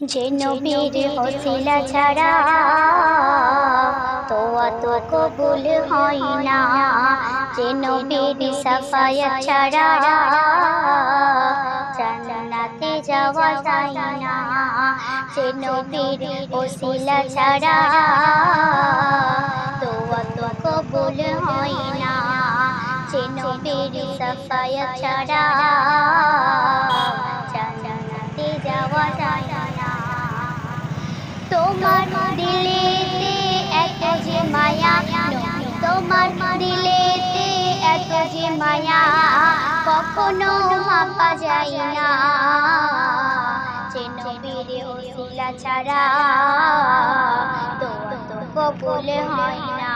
যে নবীর হসিলা ছাড়া তোয়া তো কবুল হয় না। যে নবীর সাফায়া ছাড়া জান্নাতে যাওয়া যায় না। যে নবীর হসিলা ছাড়া তোয়া তো কবুল হয় না। যে নবীর সাফায়া ছাড়া জান্নাতে যাওয়া যায় তোমার দিলেতে এত যে মায়া তোমার দিলেতে এত যে মায়া কখনো মাপা যায় না। ওসিলা ছাড়া তো কবুল হয় না।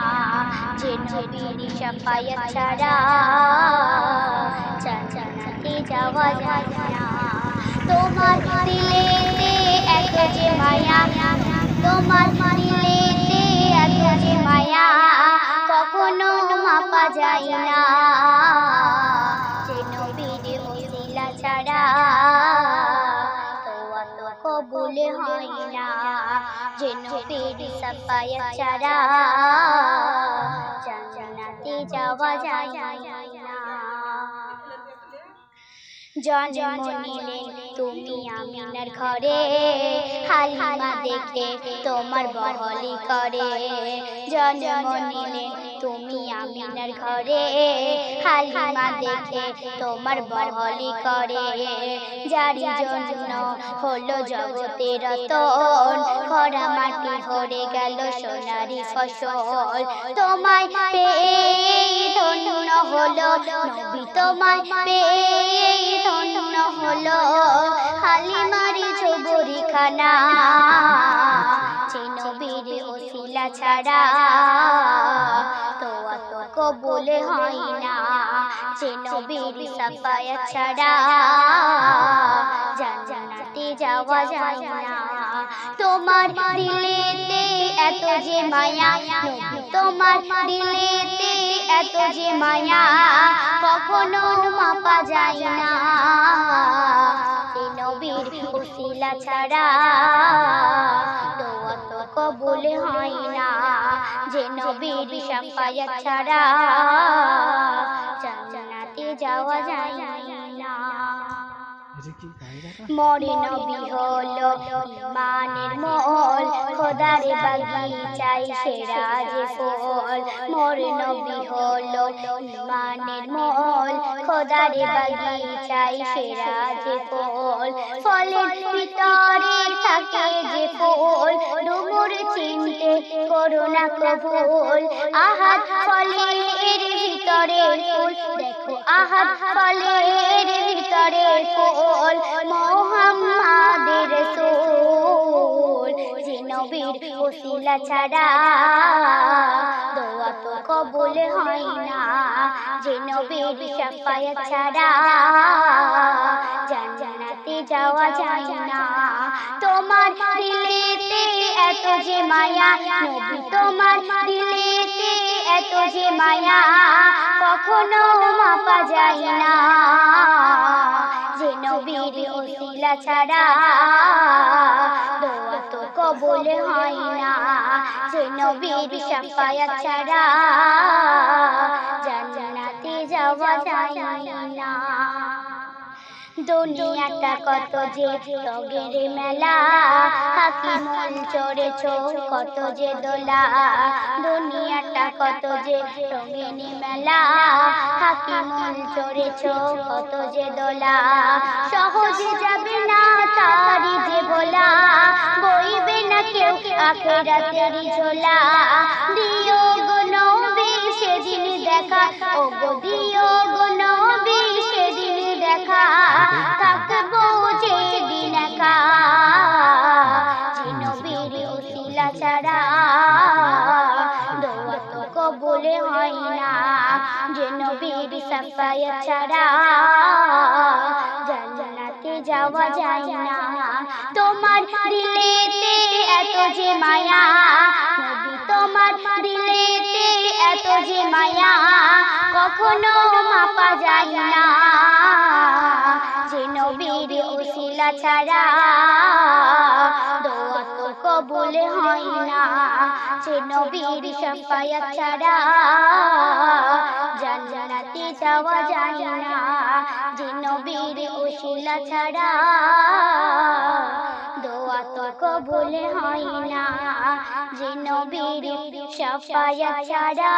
যে নবীর ছাড়া জান্নাতে যাওয়া যায় না। তোমার দিলেতে এত যে মায়া যায় না যে নবীর ওসিলা ছাড়া কবুল হয় না ছাড়া জান্নাতে যাওয়া যায় না জন্ম নিলে তুমি আমিনার ঘরে, হালিমা দেখে তোমার বহলি করে। জন্ম নিলে তুমি আমিনার ঘরে হালিমা দেখে তোমার বহলি করে। যারি জন্য হলো জগতের রতন। খরা মাটি ভরে গেল সোনারি ফসল। তোমায় পেয়ে ধন্য হলো নবী। তোমায় পেয়ে ধন্য হলো হালিমারি ঝুবুরি খানা যে ওসিলা ছাড়া কবুল হয় না, যে নবীর সাফায়া ছাড়া জান্নাতে যাওয়া যায় না। তোমার দিলেতে এত যে মায়া তোমার দিলেতে এত যে মায়া, কখনো মাপা যায় না। নবীর উসিলা ছাড়া কবুল হয় না যে নবীর সাফায়াত ছাড়া জান্নাতে যাওয়া যায় না। মরে নবী হলো ইমানের মল খোদার বাগিচাই সেরা যে ফল। মরে নবী হলো ইমানের মল খোদার বাগিচাই সেরা যে ফল। ফলের ভিতরে থাকে যে ফুল, ডুমুর চিনতে করোনা কবুল। আহাত ফলের ভিতরে ফুল, দেখো আহাত ফলের ভিতরে ফুল। মোহাম্মদের রাসূল যে ওসিলা ছাড়া দোয়া তো কবুল হয় না। যে নবীর শাফায়াত ছাড়া জান্নাতে যাওয়া যায় না। তোমার দিলেতে এত যে মায়া, নবী তোমার দিলেতে এত যে মায়া, কখনো মাপা যায় না। যে নবীর ওসিলা ছাড়া দোয়া তো কবুল হয় না। যে নবীর শাফায়াত ছাড়া জান্নাতে যাওয়া যায় না। দুনিয়াটা কত যে রগের মেলা। হাকিমুল চড়েছ কত যে দোলা। দুনিয়াটা কত যে রঙিনী মেলা হাকিমুল চড়েছ, কত যে দোলা। সহজে যাবে না তারি যে ভোলা, বইবে না কেউ আখেরাতেরই ঝোলা। দিও গো নবী, সেদিন দেখা ও গো দিয়ে যাওয়া যায় না তোমার দিলেতে এত যে মায়া তোমার দিলেতে এত যে মায়া, কখনো মাপা যায় না। যে নবীর উসিলা ছাড়া কবুল হয় না। যে নবীর ছাড়া জান্নাতে যাওয়া যায় না। যে নবীর ওসিলা ছাড়া দোয়া তো কবুল হয় না। যে নবীর শাফায়াত ছাড়া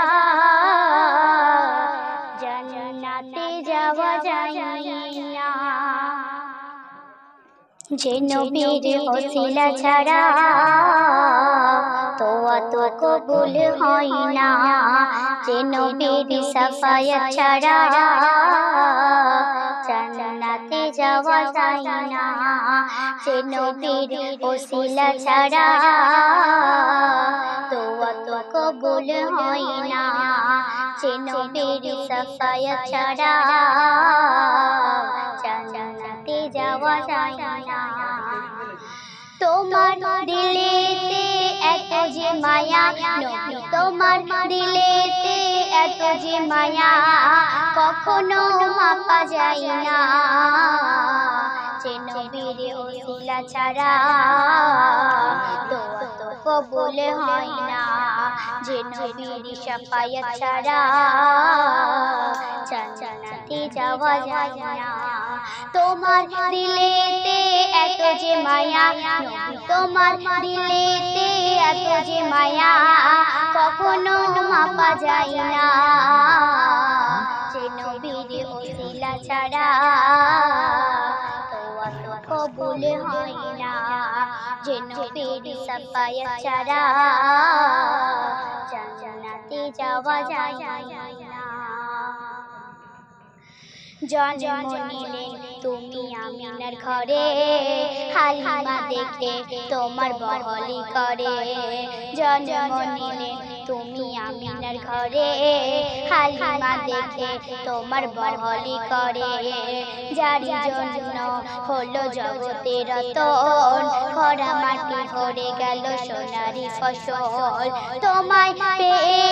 জান্নাতে যাওয়া যায় না। যে নবীর ওসিলা ছাড়া। তো কবুল হয় না। যে নবীর সাফায়াত ছাড়া জান্নাতে যাওয়া যায় না। যে নবীর ওসিলা ছাড়া তো কবুল হয় না। যে নবীর সাফায়াত ছাড়া জান্নাতে যাওয়া যায় না। তোমার দিলেতে যে মায়া নবী তোমার দিলেতে এত যে মায়া, কখনো মাপা যায় না। যে নবীর ওসিলা ছাড়া তো কবুল হয় না। যে নবীর শাফায়াত ছাড়া জান্নাতে যাওয়া যায় না। তোমার দিলেতে এত যে মায়া, তোমার দিলেতে এত যে মায়া, কখনো মাপা যায় না। যে নবীর ওসিলা ছাড়া কবুল হয় না। যে নবীর সাফায়াত ছাড়া জান্নাতে যাওয়া যায় না। জন্ম নিলে তুমি আমিনার ঘরে হালিমা দেখে তোমার বহলি করে। জন্ম নিলেন তুমি আমিনার ঘরে হালিমা দেখে তোমার বহলি করে। যার জন্য হলো জগতের রতন। খরা মাটি ভরে গেল সোনারি ফসল। তোমায় পেয়ে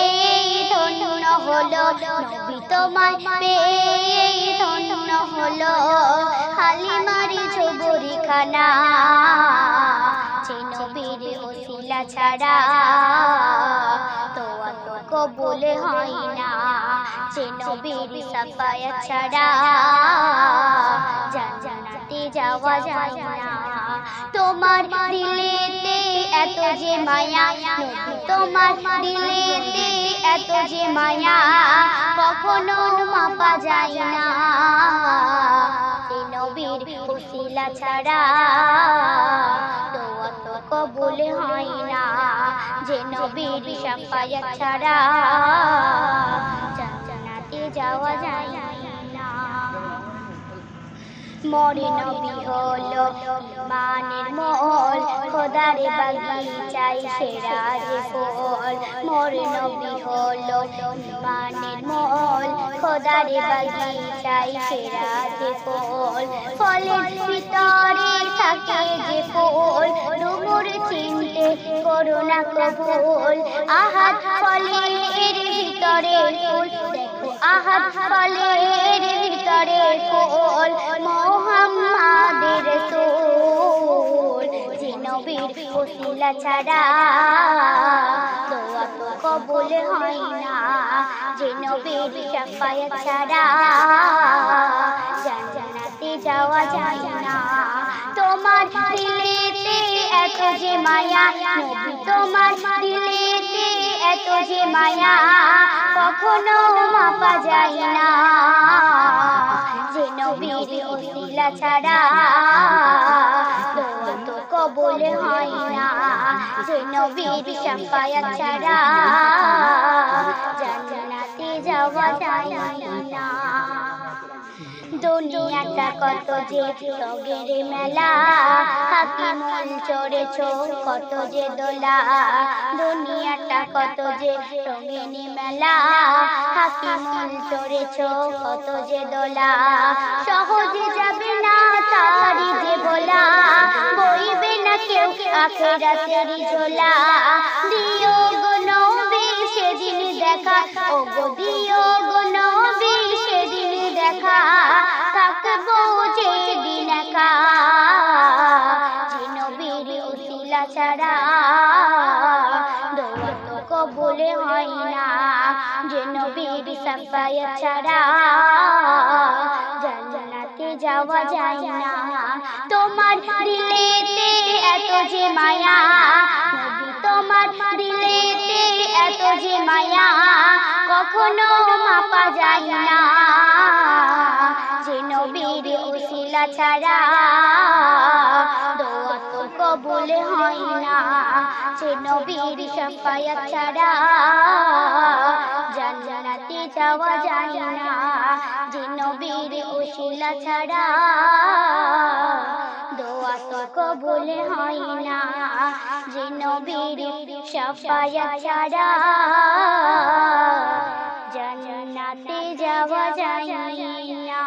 ধন্য হলো নবী। তোমায় পেয়ে ধন্য হলো হালিমারি ঝুবুরি খানা যে নবীর ওসিলা ছাড়া কবুল হয় না যে নবীর সাফায়াত ছাড়া জান্নাতে যাওয়া যায় না তোমার দিলেতে এত যে মায়া তোমার দিলেতে এত যে মায়া কখনো মাপা যায় না নবীর ছাড়া তো কবুল হয় যে নবীর সাফায়াত ছাড়া জান্নাতে যাওয়া যায় মরে নবী হলো মানের মল খোদারে বাগিচাই সেরা যে ফল মরে নবী হলো মানের মল খোদারে বাগিচাই সেরা যে ফল ফলের ভিতরে থাকে যে ফল। ডুমুর চিনতে করোনা কবুল। আহাত ফলের ভিতরে ফুল। দেখো আহাত ফলের ভিতরে ফুল, মোহাম্মদের রাসূল যে নবীর ছাড়া কবুল হয় না। যে নবীর শাফায়াত ছাড়া জান্নাতে যাওয়া যায় না। তোমার দিলেতে যে মায়া তোমার দিলেতে এত যে মায়া, কখনো মাপা যায় না। যে নবীর ওসিলা ছাড়া তো কবুল হয় না। যে নবীর শাফায়াত ছাড়া জান্নাতে যাওয়া যায় না। দুনিয়াটা কত যে রঙের মেলা হাকিমুল চড়েছ, কত যে দোলা। দুনিয়াটা কত যে রঙিন মেলা হাকিমুল চড়েছ, কত যে দোলা। সহজে যাবে না তারি যে বলা বইবে না কেউ আখেরাতের ঝোলা। দিও গো নবী, সেদিন দেখা ও গো দিও গো সাফায়াত ছাড়া যায় না। তোমার দিলেতে এত যে মায়া তোমার দিলেতে এত যে মায়া, কখনো মাপা যায় না। যে নবীর ওসিলা ছাড়া কবুল হয় না। যে নবীর শাফায়াত ছাড়া যাওয়া যায় না। যে নবীর ওসিলা ছাড়া দোয়া তো কবুল হয় না। যে নবীর শাফায়াত ছাড়া জান্নাতে যাওয়া যায় না।